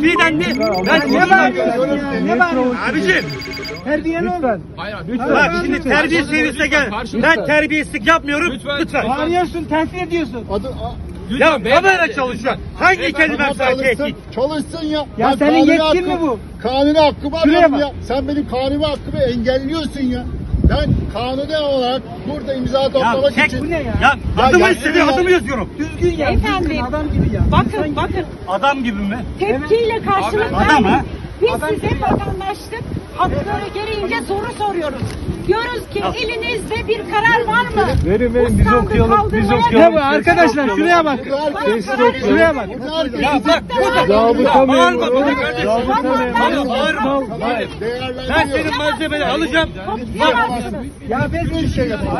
Fidan ne? Ben Ne ne bağırıyorsun? Ne bağırıyorsun? Abicim Terbiye ne oldu? bak şimdi terbiye servise gel. Ben terbiyesizlik yapmıyorum. Lütfen. Bağırıyorsun, tehdit ediyorsun. Adı, Ya kamera çalışıyor. Hangi kelime tehdit? çalışsın ya. Ya Ben senin yetkin mi bu? Kanuni hakkımı arıyorum ya. Sen benim kanuni hakkımı engelliyorsun ya. Ben kanuni olarak burada imza Ya toplamak tek için... Bu ne ya? Ya adımı ya, istedi ya. adımı yazıyorum. Düzgün ya. Efendim. düzgün adam gibi ya. Bakın bakın Adam gibi mi? tepkiyle karşılık Adam ha? Biz size vatandaşlık hakları gereğince soru soruyoruz. Diyoruz ki elinizde bir karar var mı? Verin, verin, biz Ustamdı okuyalım, biz kaldırmaya okuyalım. Ne bu arkadaşlar şuraya bak. Şuraya bak. Ya bak burada. Zabıta Ya bağırma memuru, burada kardeşim. zabıta Bana memuru, bağırma. Hayır. Ben senin malzemeni alacağım. Ben bir şey yapayım.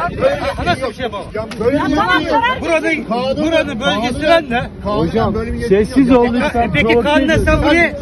Nasıl bir şey yapamam? Bana şey karar Burada, Kanun- buranın bölgesi ben de. Hocam Sessiz ol lütfen. E peki kanuna sen buraya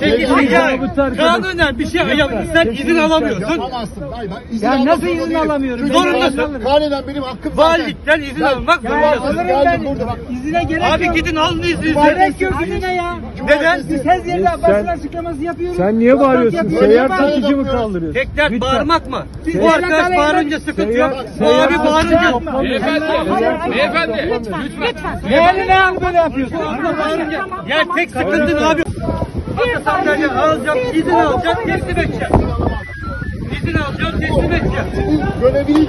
Peki rica arkadaş. kanunen bir şey yapmışsan izin alamıyorsun. Yapamazsın. Hayır, ben izin Ya nasıl izin alamıyorum? Zorundasın. Kanunen benim hakkım zaten. Valilikten izin almak Ya zorundasın. alırım Geldim ben. burada bak. İzine gerek Abi yok. gidin alın izninizi. Gerek yok izine ya. Neden? Biz her yerde Sen- basın açıklaması yapıyoruz. Sen niye bağırıyorsun? Seyyar taşıcı mı kaldırıyorsun? Tek dert Lütfen. bağırmak mı? Bu arkadaş bağırınca sıkıntı yok. Bu abi bağırınca Yapma. Beyefendi. Lütfen lütfen. Değerli ne al böyle yapıyorsun? bağırınca. Ya tek sıkıntın abi. Hakkı sandalye alacağım, izin alacağım, teslim edeceğim. İzin alacağım, teslim edeceğim. Görevini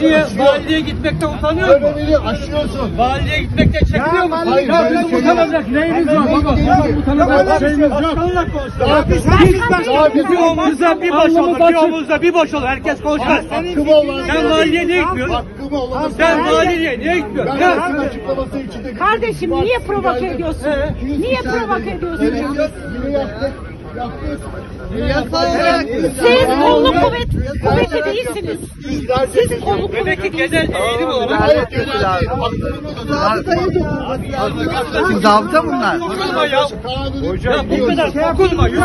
Niye? Valideye gitmekten utanıyor musun? Görevini aşıyorsun. Valideye gitmekten çekiniyor musun? Hayır, bizim şey utanacak neyimiz var? Baba, utanacak şeyimiz yok. Daha biz Bir omuzda bir boş olur, bir omuzda bir boş olur. Herkes konuşmaz. Sen valideye niye gitmiyorsun? Sen valideye niye gitmiyorsun? ben açıklaması için de Kardeşim niye provoke ediyorsun? Niye provoke ediyorsun? Yine yaptık. Siz kolluk kuvvet, kuvveti değilsiniz. Siz kolluk kuvveti hakkımı Zabıta bunlar. dokunma ya. Ya bu kadar dokunma gör.